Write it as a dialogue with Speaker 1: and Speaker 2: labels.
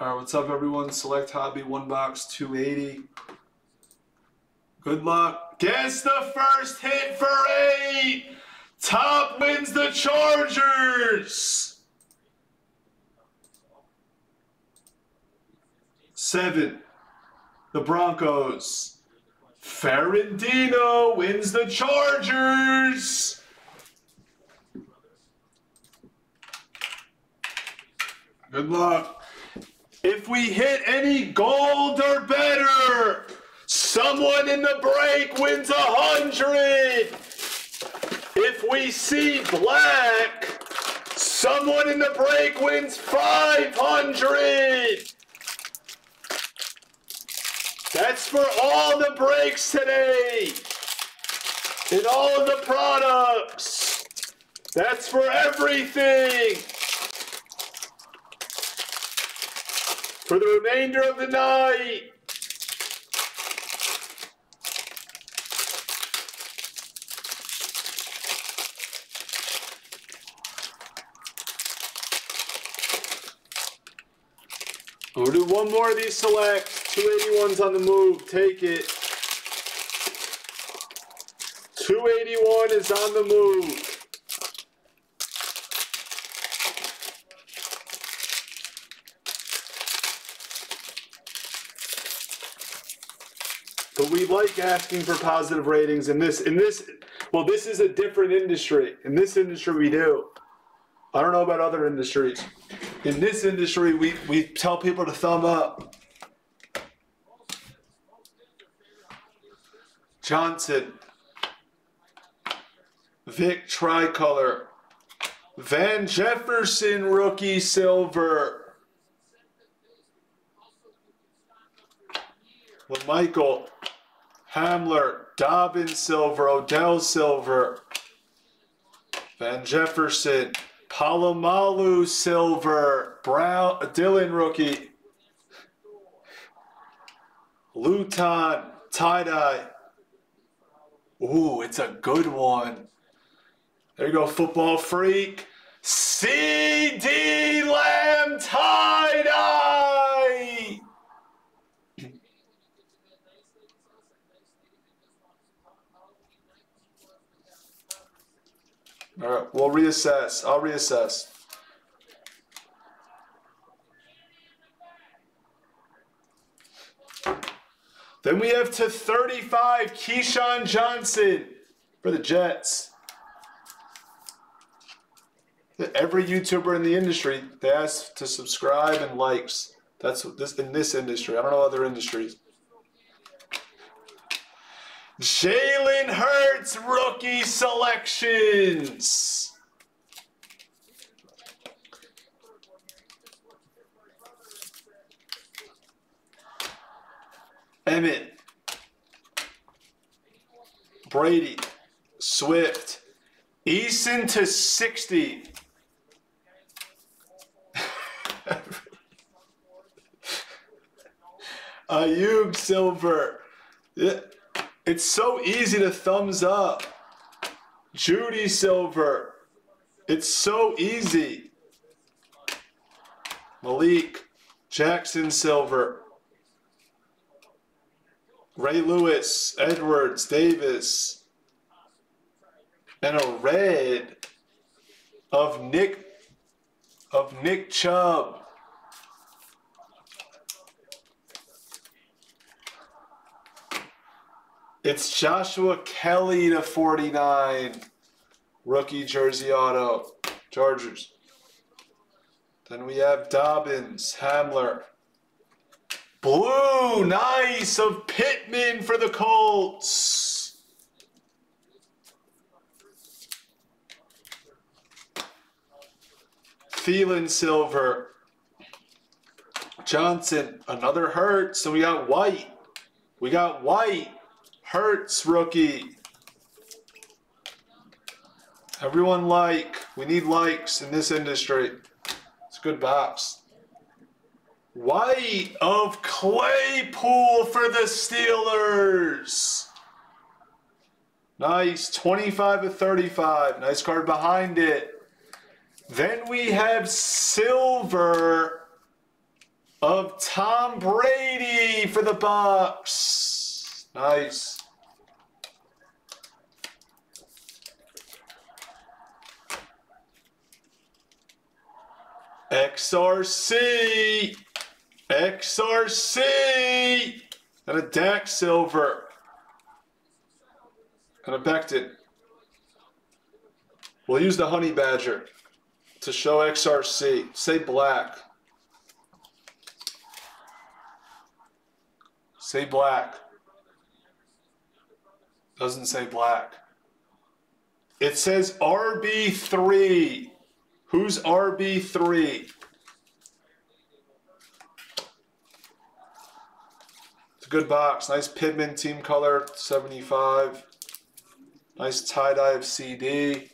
Speaker 1: All right, what's up, everyone? Select Hobby, one box, 280. Good luck. Guess the first hit for eight. Top wins the Chargers. Seven, the Broncos. Ferrandino wins the Chargers. Good luck. If we hit any gold or better, someone in the break wins a hundred. If we see black, someone in the break wins 500. That's for all the breaks today. And all of the products. That's for everything. For the remainder of the night. We'll do one more of these selects. 281's on the move. Take it. 281 is on the move. But we like asking for positive ratings in this in this well this is a different industry. In this industry we do. I don't know about other industries. In this industry we, we tell people to thumb up. Johnson. Vic Tricolor. Van Jefferson rookie silver. Michael Hamler, Dobbins silver, Odell silver, Van Jefferson, Polamalu silver, Brown, Dillon rookie, Luton tie dye. Ooh, it's a good one. There you go, football freak. CeeDee Lamb tie dye. All right, we'll reassess. I'll reassess. Then we have to 35, Keyshawn Johnson for the Jets. Every YouTuber in the industry, they ask to subscribe and likes. That's this in this industry. I don't know other industries. Jalen Hurts rookie selections. Emmitt, Brady, Swift, Eason to 60. Aiyuk Silver. It's so easy to thumbs up. Jeudy Silver. It's so easy. Malik. Jackson Silver. Ray Lewis. Edwards. Davis. And a red of Nick of Nick Chubb. It's Joshua Kelley to 49. Rookie jersey auto. Chargers. Then we have Dobbins, Hamler. Blue, nice, of Pittman for the Colts. Thielen silver. Johnson, another hurt. So we got white. We got white. Hurts rookie. Everyone like. We need likes in this industry. It's a good box. White of Claypool for the Steelers. Nice. 25 to 35. Nice card behind it. Then we have silver of Tom Brady for the Bucs. Nice. XRC. XRC. And a Dak Silver. And a Becton. We'll use the Honey Badger to show XRC. Say black. Say black. Doesn't say black. It says RB3. Who's RB3? It's a good box. Nice Pittman team color, 75. Nice tie-dye of CeeDee.